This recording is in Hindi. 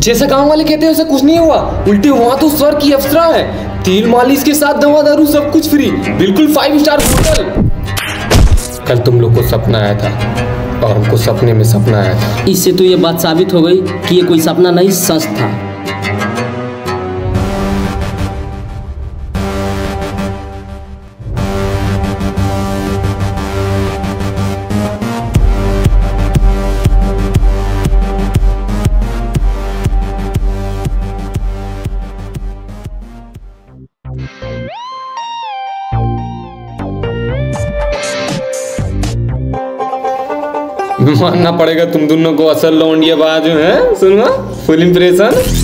जैसा गाँव वाले कहते हैं, उसे कुछ नहीं हुआ। उल्टी हुआ तो स्वर की अफसरा है। तेल मालिश के साथ दवा दारू, सब कुछ फ्री बिल्कुल फाइव स्टार होटल कल तुम लोग को सपना आया था, और हमको सपने में सपना आया था। इससे तो ये बात साबित हो गई कि ये कोई सपना नहीं, सच था। मानना पड़ेगा तुम दोनों को असल लौंडिया बाज है सुनो फुल इंप्रेशन